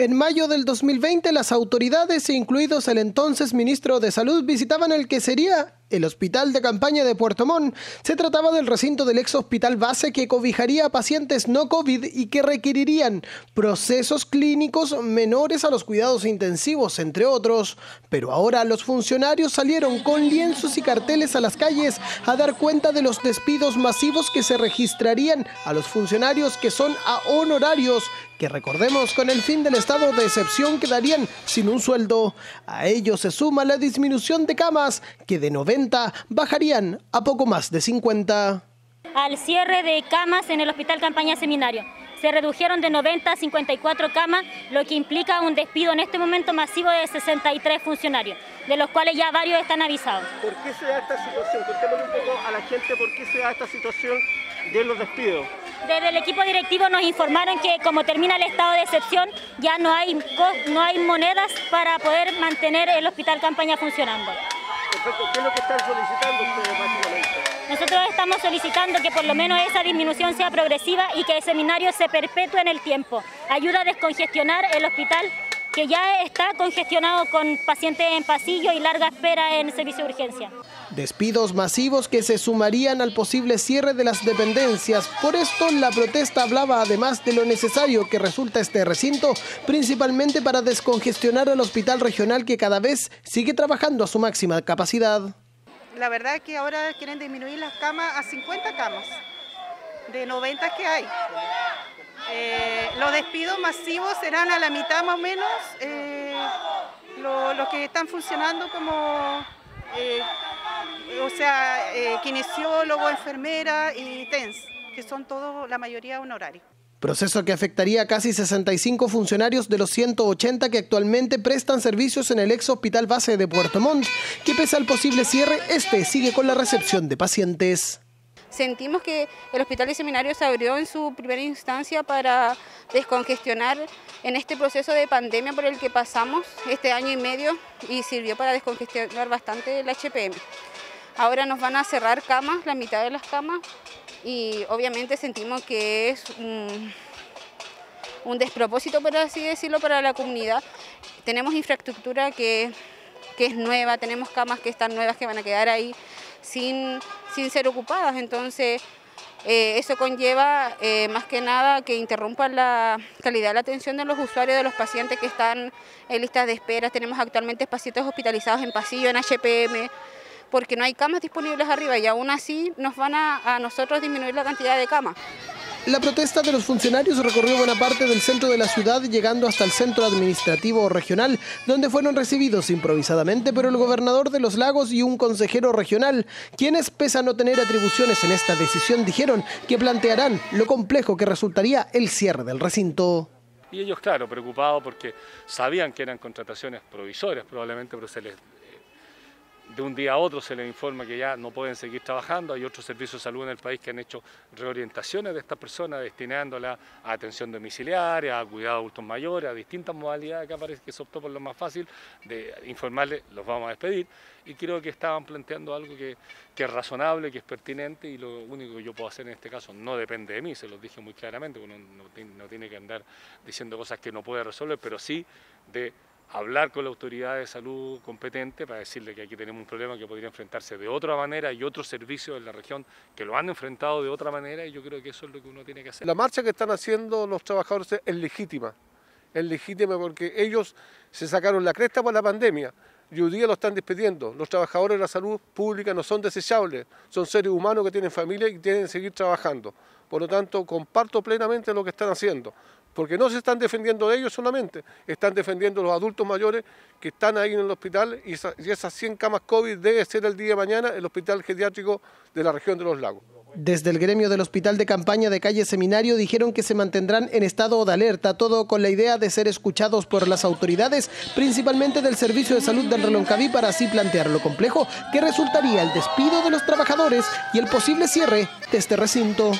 En mayo del 2020, las autoridades, incluidos el entonces ministro de Salud, visitaban el que sería el hospital de campaña de Puerto Montt. Se trataba del recinto del ex hospital base que cobijaría a pacientes no COVID y que requerirían procesos clínicos menores a los cuidados intensivos, entre otros. Pero ahora los funcionarios salieron con lienzos y carteles a las calles a dar cuenta de los despidos masivos que se registrarían a los funcionarios que son a honorarios que recordemos con el fin del estado de excepción quedarían sin un sueldo. A ello se suma la disminución de camas que de 90 bajarían a poco más de 50. Al cierre de camas en el Hospital Campaña Seminario. Se redujeron de 90 a 54 camas, lo que implica un despido en este momento masivo de 63 funcionarios, de los cuales ya varios están avisados. ¿Por qué se da esta situación? Contémosle un poco a la gente por qué se da esta situación de los despidos. Desde el equipo directivo nos informaron que como termina el estado de excepción, ya no hay, no hay monedas para poder mantener el hospital campaña funcionando. ¿Qué es lo que están solicitando ustedes básicamente? Nosotros estamos solicitando que por lo menos esa disminución sea progresiva y que el seminario se perpetúe en el tiempo. Ayuda a descongestionar el hospital que ya está congestionado con pacientes en pasillo y larga espera en servicio de urgencia. Despidos masivos que se sumarían al posible cierre de las dependencias. Por esto la protesta hablaba además de lo necesario que resulta este recinto, principalmente para descongestionar al hospital regional que cada vez sigue trabajando a su máxima capacidad. La verdad es que ahora quieren disminuir las camas a 50 camas, de 90 que hay. Eh, los despidos masivos serán a la mitad más o menos, eh, los que están funcionando como, eh, o sea, kinesiólogo, enfermera y TENS, que son todos, la mayoría honorarios. Proceso que afectaría a casi 65 funcionarios de los 180 que actualmente prestan servicios en el ex hospital base de Puerto Montt, que pese al posible cierre, este sigue con la recepción de pacientes. Sentimos que el hospital de seminario se abrió en su primera instancia para descongestionar en este proceso de pandemia por el que pasamos este año y medio y sirvió para descongestionar bastante el HPM. Ahora nos van a cerrar camas, la mitad de las camas, y obviamente sentimos que es un, despropósito, por así decirlo, para la comunidad. Tenemos infraestructura que que es nueva, tenemos camas que están nuevas que van a quedar ahí sin, sin ser ocupadas. Entonces, eh, eso conlleva eh, más que nada que interrumpa la calidad de la atención de los usuarios, de los pacientes que están en listas de espera. Tenemos actualmente pacientes hospitalizados en pasillo, en HPM, porque no hay camas disponibles arriba y aún así nos van a, a nosotros disminuir la cantidad de camas. La protesta de los funcionarios recorrió buena parte del centro de la ciudad, llegando hasta el centro administrativo regional, donde fueron recibidos improvisadamente por el gobernador de los lagos y un consejero regional, quienes, pese a no tener atribuciones en esta decisión, dijeron que plantearán lo complejo que resultaría el cierre del recinto. Y ellos, claro, preocupados porque sabían que eran contrataciones provisorias probablemente, pero se les de un día a otro se les informa que ya no pueden seguir trabajando. Hay otros servicios de salud en el país que han hecho reorientaciones de estas personas, destinándolas a atención domiciliaria, a cuidado de adultos mayores, a distintas modalidades. Acá parece que se optó por lo más fácil de informarles, los vamos a despedir. Y creo que estaban planteando algo que, que, es razonable, que es pertinente y lo único que yo puedo hacer en este caso no depende de mí, se los dije muy claramente, uno no, no tiene que andar diciendo cosas que no puede resolver, pero sí de hablar con la autoridad de salud competente para decirle que aquí tenemos un problema que podría enfrentarse de otra manera y otros servicios en la región que lo han enfrentado de otra manera y yo creo que eso es lo que uno tiene que hacer. La marcha que están haciendo los trabajadores es legítima, es legítima porque ellos se sacaron la cresta por la pandemia y hoy día lo están despidiendo. Los trabajadores de la salud pública no son desechables, son seres humanos que tienen familia y tienen que seguir trabajando. Por lo tanto, comparto plenamente lo que están haciendo porque no se están defendiendo de ellos solamente, están defendiendo los adultos mayores que están ahí en el hospital y, esas 100 camas COVID debe ser el día de mañana el hospital geriátrico de la región de los lagos. Desde el gremio del Hospital de Campaña de Calle Seminario dijeron que se mantendrán en estado de alerta, todo con la idea de ser escuchados por las autoridades, principalmente del Servicio de Salud del Reloncaví, para así plantear lo complejo que resultaría el despido de los trabajadores y el posible cierre de este recinto.